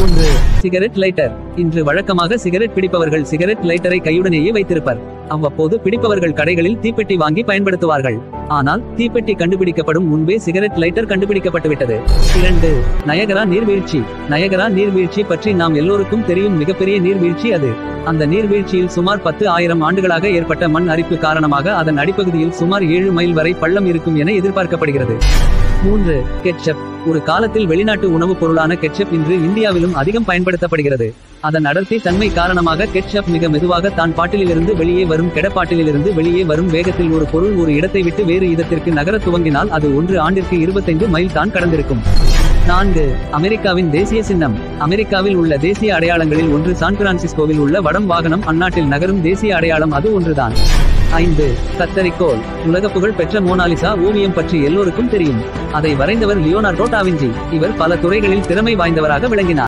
ஒன்று. Cigarette lighter. இன்று வழக்கமாக சிகரெட் பிடிப்பவர்கள் சிகரெட் லைட்டரை கையுடனேயே வைத்திருப்பர். அவ்வப்போது பிடிப்பவர்கள் கடைகளில் தீப்பெட்டி வாங்கி பயன்படுத்துவார்கள். ஆனால் தீப்பெட்டி கண்டுபிடிக்கப்படும் முன்பே சிகரெட் லைட்டர் கண்டுபிடிக்கப்பட்டுவிட்டது. இரண்டு நயகரா நீர்வீழ்ச்சி. நயகரா நீர்வீழ்ச்சி பற்றி நாம் எல்லோருக்கும் தெரியும் மிகப்பெரிய நீர்வீழ்ச்சி அது. அந்த நீர்வீழ்ச்சியில் சுமார் பத்து ஆயிரம் ஆண்டுகளாக ஏற்பட்ட மண் அரிப்பு காரணமாக அதன் அடிப்பகுதியில் சுமார் ஏழு மைல் வரை பள்ளம் இருக்கும் என எதிர்பார்க்கப்படுகிறது. மூன்று கெட்சப் ஒரு காலத்தில் வெளிநாட்டு உணவுப் பொருளான கெட்சப் இன்று இந்தியாவிலும் அதிகம் பயன்படுத்தப்படுகிறது. அதன் அடர்த்தி தன்மை காரணமாக கெட்சப் மிக மெதுவாக தான் பாட்டிலிலிருந்து வெளியே வரும் கெடப்பாட்டிலிருந்து வெளியே வரும் வேகத்தில் ஒரு பொருள் ஒரு இடத்தை விட்டு வேறு இடத்திற்கு நகர துவங்கினால் அது ஒன்று ஆண்டிற்கு இருபத்தைந்து மைல் தான் கடந்திருக்கும். நான்கு அமெரிக்காவின் தேசிய சின்னம். அமெரிக்காவில் உள்ள தேசிய அடையாளங்களில் ஒன்று சான் பிரான்சிஸ்கோவில் உள்ள வடம் வாகனம் அந்நாட்டில் நகரும் தேசிய அடையாளம் அது ஒன்றுதான். ஐந்து கத்தரிக்கோல். உலக புகழ் பெற்ற மோனாலிசா ஓவியம் பற்றி எல்லோருக்கும் தெரியும். அதை வரைந்தவர் லியோனார்டோ டாவிஞ்சி இவர் பல துறைகளில் திறமை வாய்ந்தவராக விளங்கினார்.